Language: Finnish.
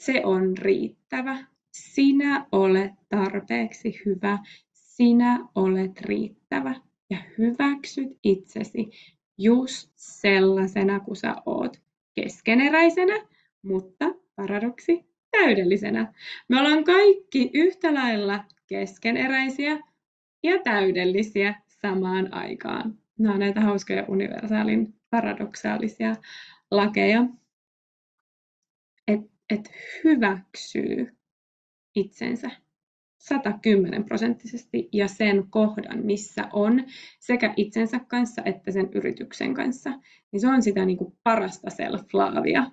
se on riittävä. Sinä olet tarpeeksi hyvä, sinä olet riittävä ja hyväksyt itsesi just sellaisena kuin sä oot, keskeneräisenä, mutta paradoksi täydellisenä. Me ollaan kaikki yhtä lailla keskeneräisiä ja täydellisiä samaan aikaan. Nämä on näitä hauskoja universaalin paradoksaalisia lakeja. Että et hyväksyy itsensä 110 prosenttisesti ja sen kohdan, missä on sekä itsensä kanssa että sen yrityksen kanssa, niin se on sitä niin kuin parasta self-laavia.